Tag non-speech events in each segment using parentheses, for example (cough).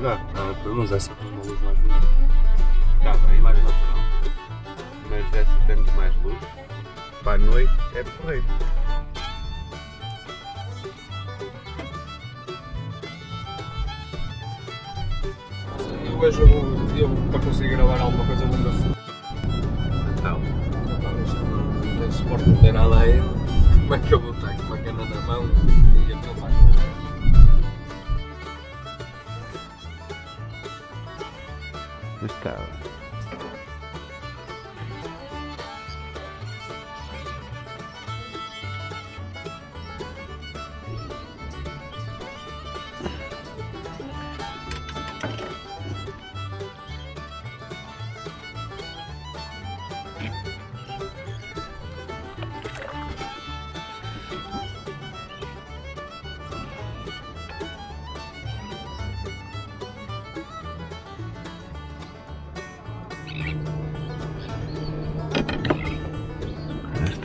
luminosidade. Ah, essa tem uma luz mais bonita. Está bem, Mais natural. mas essa temos mais luz. Para a noite é porreiro. E hoje eu, eu para conseguir gravar alguma coisa vou dar Então, Não tem suporte, não tem nada aí. Como é que eu vou estar com uma cana na mão e a filmar? Mas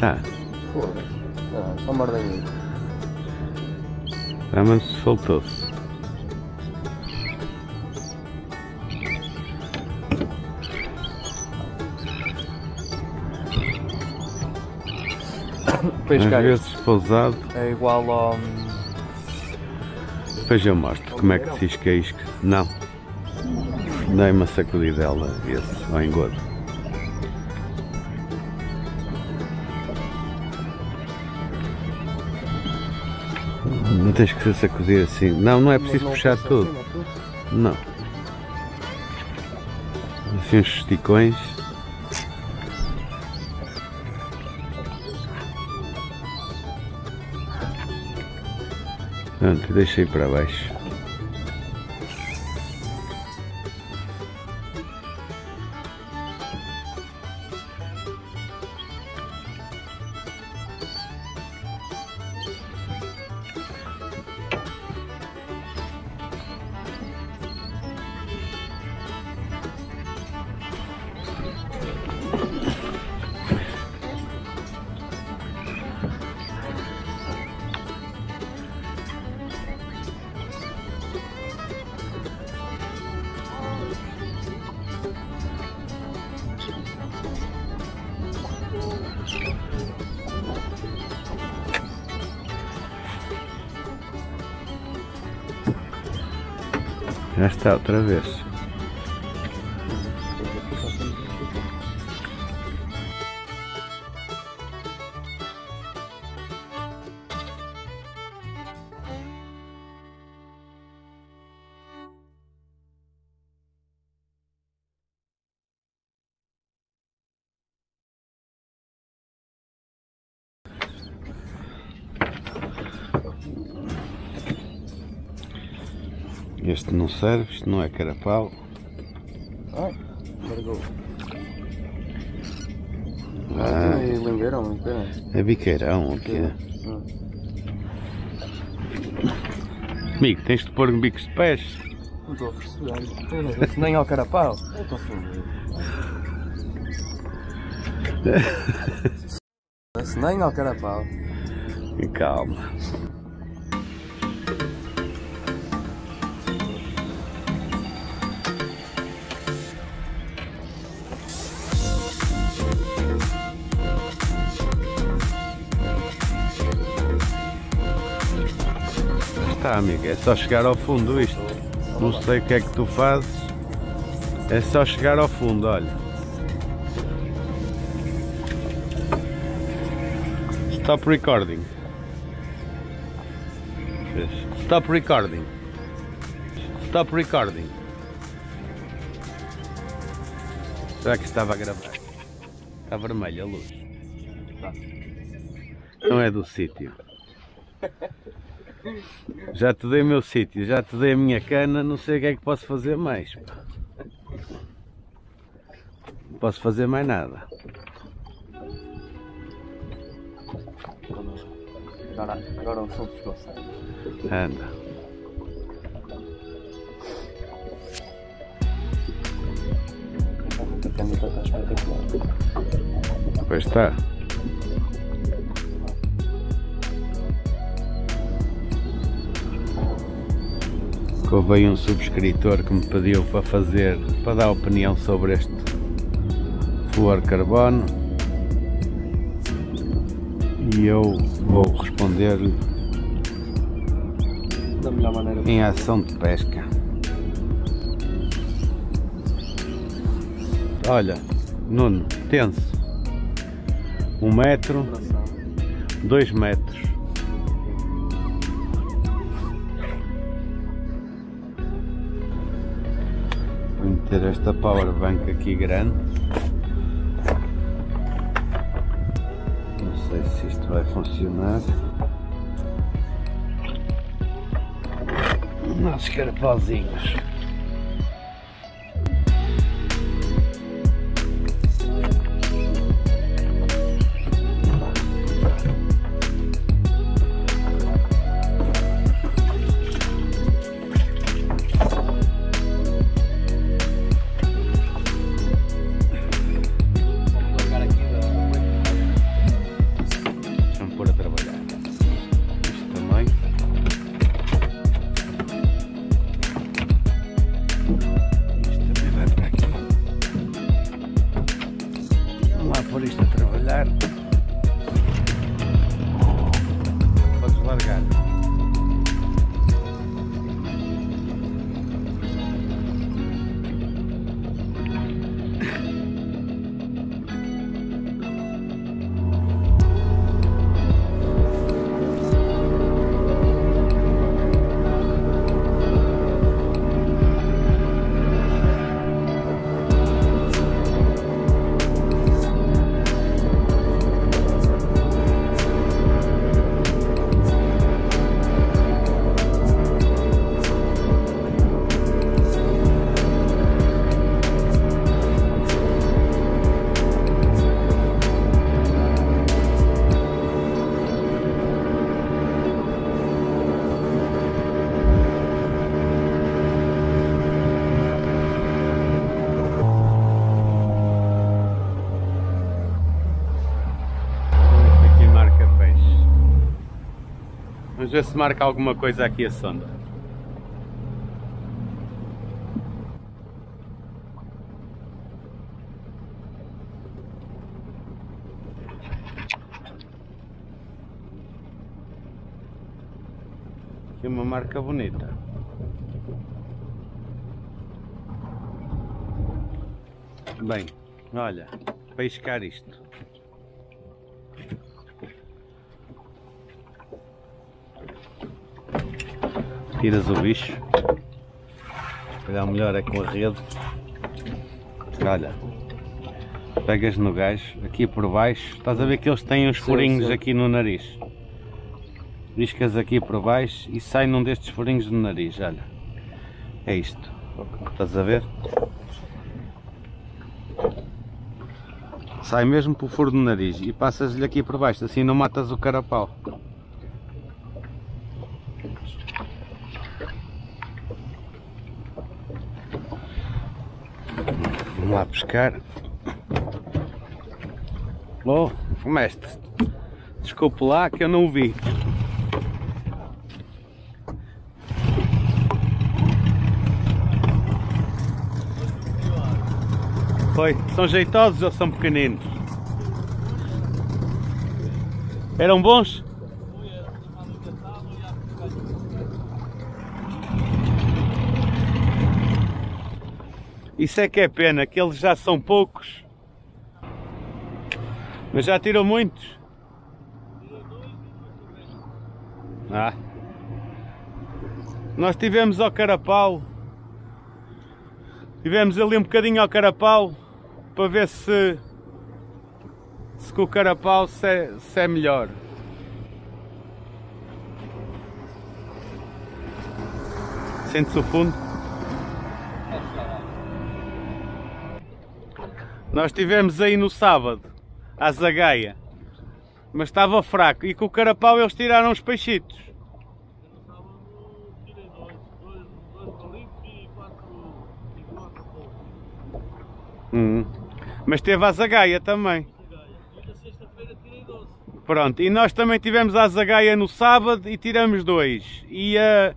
está. Já está. Foda. Ah, só uma ordenha. Ah, mas soltou-se. Peixe Às vezes pousado. É igual ao. Depois eu mostro como é que se isca isca. Não. Dei uma sacudidela esse ao engodo. Não tens que sacudir assim. Não, não é preciso puxar tudo. Não. Assim uns esticões. Pronto, deixei para baixo. Já está outra vez. Este não serve, isto não é carapau. Ai, largou. Ah. Lembraram, lembraram. É biqueirão, o que é? Ah. Amigo, tens de pôr bicos de pés. Não estou a perceber. Não disse nem ao carapau. Eu estou a foder. Disse (laughs) nem ao carapau. Calma. Está, amigo, é só chegar ao fundo isto. Não sei o que é que tu fazes. É só chegar ao fundo, olha. Stop recording. Stop recording. Stop recording. Será que estava a gravar? Está vermelha a luz. Não é do sítio. Já te dei o meu sítio, já te dei a minha cana, não sei o que é que posso fazer mais. Não posso fazer mais nada. Agora, agora o som pescoço. Anda. A caneta está espetacular. Pois está. Houve aí um subscritor que me pediu para fazer, para dar opinião sobre este flor carbono e eu vou responder Da melhor maneira em ação de pesca. Olha, Nuno, tenso. Um metro, dois metros. Meter esta power bank aqui grande. Não sei se isto vai funcionar. Nossos carapauzinhos. Vamos ver se marca alguma coisa aqui a sonda. Aqui uma marca bonita. Bem, olha, pescar isto. Tiras o bicho. Se calhar melhor é com a rede. Olha. Pegas no gajo, aqui por baixo. Estás a ver que eles têm uns Sim, furinhos sim. aqui no nariz. Riscas aqui por baixo e sai num destes furinhos no nariz, olha. É isto. Estás a ver? Sai mesmo pelo furo do nariz e passas-lhe aqui por baixo, assim não matas o carapau. Vamos lá pescar. Oh, mestre, desculpe lá que eu não o vi. Foi, são jeitosos ou são pequeninos? Eram bons? Isso é que é pena, que eles já são poucos. Mas já tiram muitos. Ah. Nós tivemos ao carapau. Tivemos ali um bocadinho ao carapau para ver se se com o carapau se é, se é melhor. Sente-se o fundo? Nós tivemos aí no sábado, à Zagaia, mas estava fraco e com o carapau eles tiraram os peixitos. Hum. Mas teve a Zagaia também. Pronto, e nós também tivemos a Zagaia no sábado e tiramos dois. E, ah,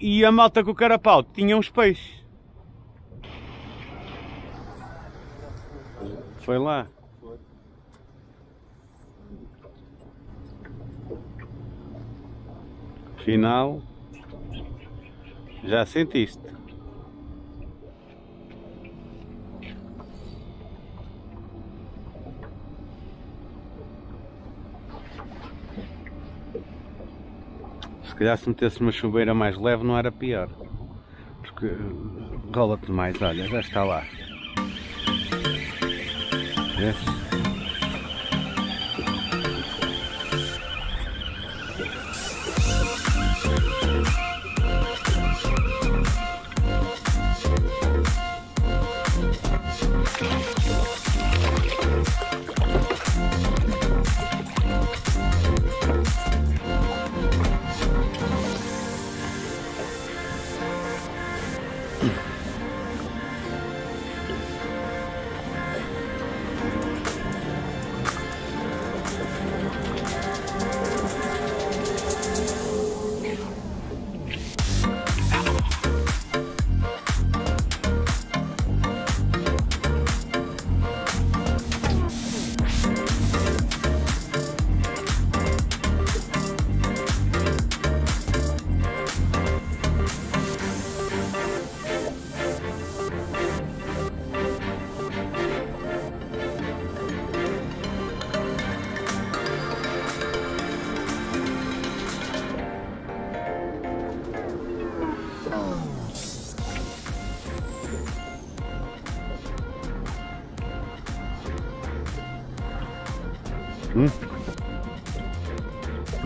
e a malta com o carapau tinha uns peixes. Foi lá. Final. Já sentiste. Se calhar se metesse uma chuveira mais leve não era pior. Porque rola-te demais, olha, já está lá. Yes.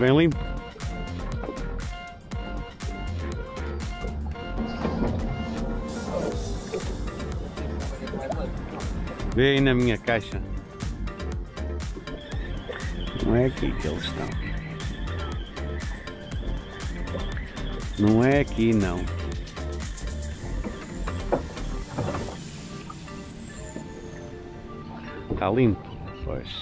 Bem limpo. Vê aí na minha caixa. Não é aqui que eles estão. Não é aqui não. Está limpo? Pois.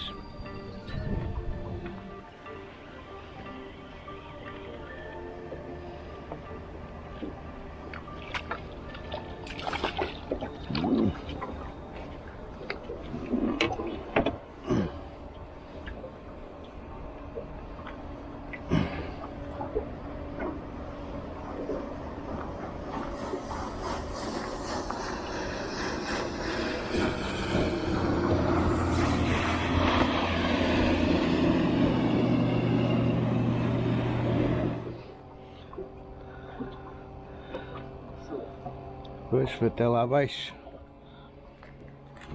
Pois, foi até lá abaixo.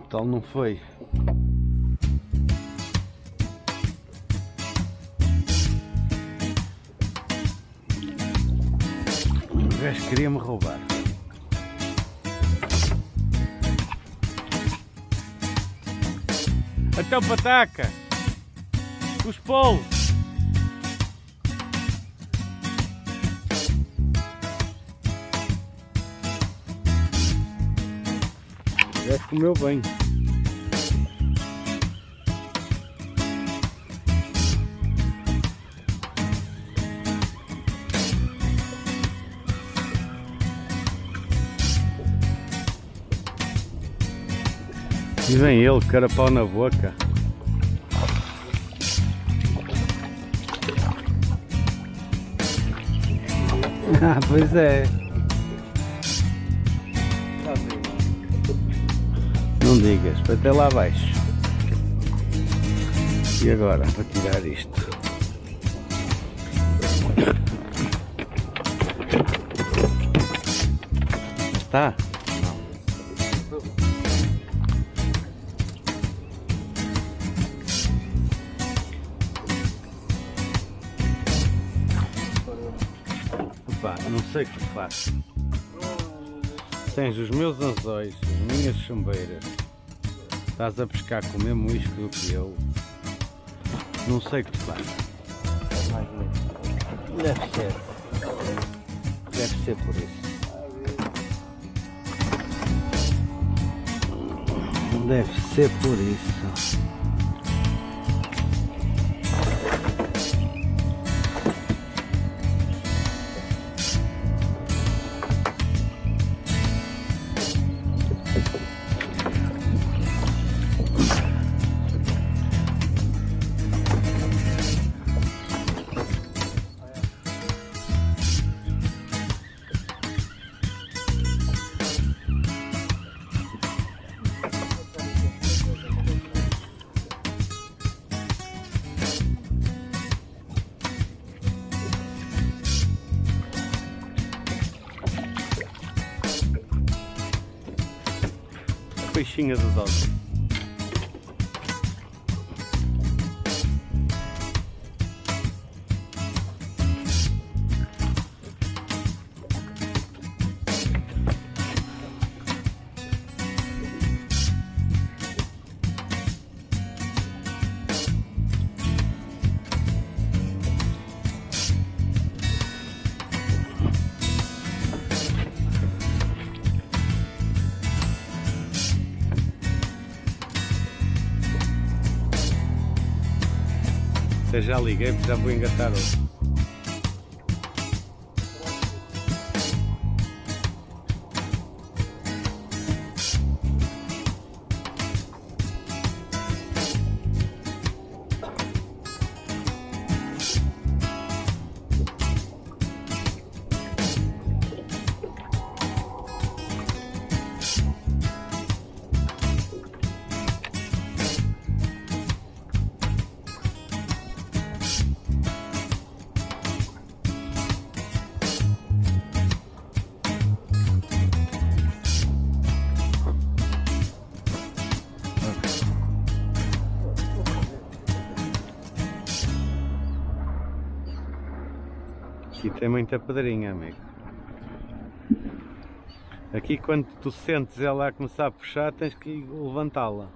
Tal não foi. O gajo queria-me roubar. Então pataca! Os polos! Já comeu bem. E vem ele, carapau na boca. Ah, pois é. Não digas, foi até lá abaixo. E agora, para tirar isto? Está? Não sei o que faço. Tens os meus anzóis, as minhas chumbeiras. Estás a pescar com o mesmo isco do que eu. Não sei o que te. Deve ser. Deve ser por isso. Deve ser por isso. Peixinhos dos outros. Já liguei já vou engatar outro. Aqui tem muita pedrinha, amigo. Aqui quando tu sentes ela a começar a puxar, tens que levantá-la.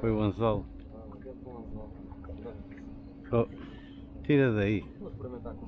Foi o anzol. Oh, tira daí. Vou experimentar com